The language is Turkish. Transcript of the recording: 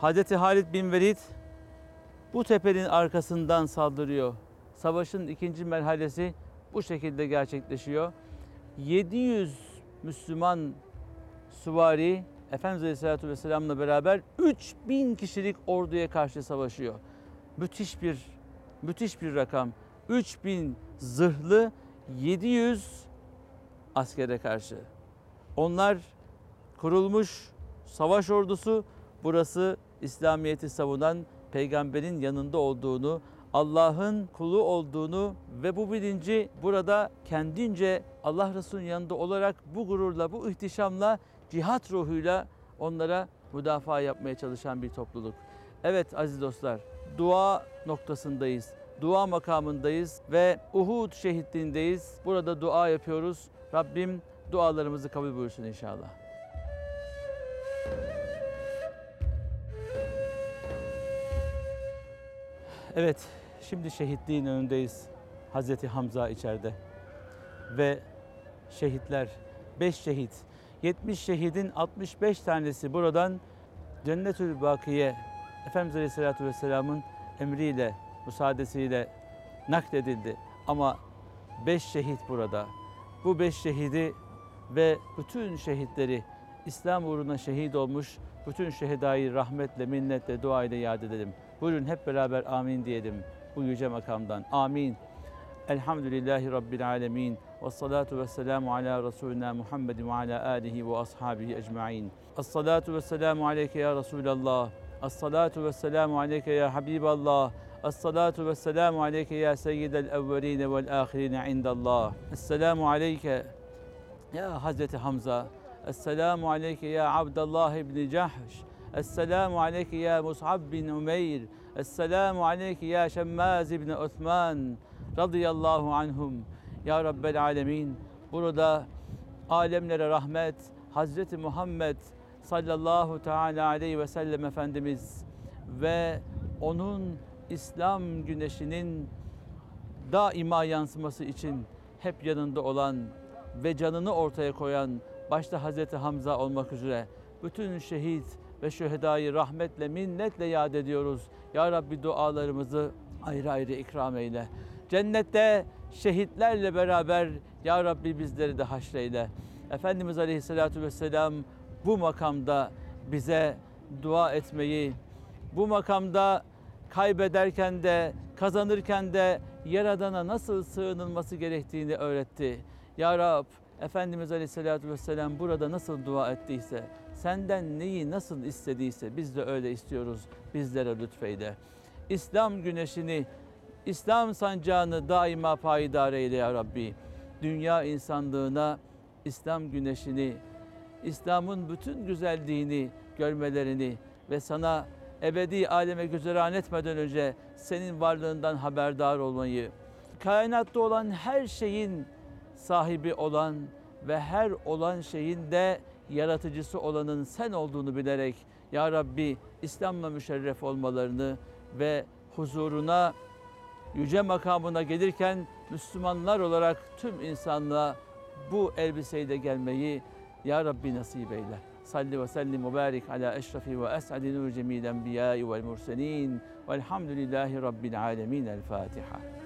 Hazreti Halid bin Velid bu tepenin arkasından saldırıyor. Savaşın ikinci merhalesi bu şekilde gerçekleşiyor. 700 Müslüman süvari Efendimiz Aleyhisselatü Vesselam'la beraber 3000 kişilik orduya karşı savaşıyor. Müthiş bir müthiş bir rakam. 3000 zırhlı 700 askere karşı. Onlar kurulmuş savaş ordusu. Burası İslamiyet'i savunan peygamberin yanında olduğunu, Allah'ın kulu olduğunu ve bu bilinci burada kendince Allah Resulü'nün yanında olarak bu gururla, bu ihtişamla, cihat ruhuyla onlara müdafaa yapmaya çalışan bir topluluk. Evet aziz dostlar, dua noktasındayız. Dua makamındayız ve Uhud şehitliğindeyiz. Burada dua yapıyoruz. Rabbim dualarımızı kabul buyursun inşallah. Evet, şimdi şehitliğin önündeyiz. Hazreti Hamza içeride. Ve şehitler, 5 şehit, 70 şehidin 65 tanesi buradan Cennetül Bakiye, Efendimiz Aleyhisselatü Vesselam'ın emriyle, müsaadesiyle nakledildi. Ama 5 şehit burada. Bu 5 şehidi ve bütün şehitleri İslam uğruna şehit olmuş bütün şehidayı rahmetle, minnetle, dua ile yad edelim. Buyurun hep beraber amin diyelim bu yüce makamdan. Amin. Elhamdülillahi Rabbil alemin. Ve salatu ve selamu ala Resulina Muhammedin ve ala alihi ve ashabihi ecma'in. As-salatu ve selamu aleyke ya Resulallah. As-salatu ve selamu aleyke ya Habiballah. Ve selamu aleyke ya seyyidel evveline vel ahirine indallah. Esselamu aleyke ya Hazreti Hamza. Esselamu aleyke ya Abdullah ibn Cahş. Esselamu aleyke ya Mus'ab bin Umeyr. Esselamu aleyke ya Şemmaz ibn Osman. Radıyallahu anhum. Ya Rabbel alemin. Burada alemlere rahmet, Hazreti Muhammed sallallahu teala aleyhi ve sellem Efendimiz ve onun İslam güneşinin daima yansıması için hep yanında olan ve canını ortaya koyan başta Hazreti Hamza olmak üzere bütün şehit ve şühedayı rahmetle, minnetle yad ediyoruz. Ya Rabbi dualarımızı ayrı ayrı ikram eyle. Cennette şehitlerle beraber Ya Rabbi bizleri de haşreyle. Efendimiz Aleyhisselatü Vesselam bu makamda bize dua etmeyi, bu makamda kaybederken de kazanırken de Yaradan'a nasıl sığınılması gerektiğini öğretti. Ya Rab, Efendimiz Aleyhisselatü Vesselam burada nasıl dua ettiyse, senden neyi nasıl istediyse biz de öyle istiyoruz. Bizlere lütfeyle. İslam güneşini, İslam sancağını daima payidar eyle ya Rabbi. Dünya insanlığına İslam güneşini, İslam'ın bütün güzelliğini görmelerini ve sana ebedi aleme güzeran etmeden önce senin varlığından haberdar olmayı, kainatta olan her şeyin sahibi olan ve her olan şeyin de yaratıcısı olanın sen olduğunu bilerek Ya Rabbi İslam'la müşerref olmalarını ve huzuruna yüce makamına gelirken Müslümanlar olarak tüm insanlığa bu elbiseyle gelmeyi Ya Rabbi nasip eyle. Salli ve sellim ve barik ala eşrefi ve es'adi nur cemil enbiyai vel murselin velhamdülillahi rabbil alemin. El Fatiha.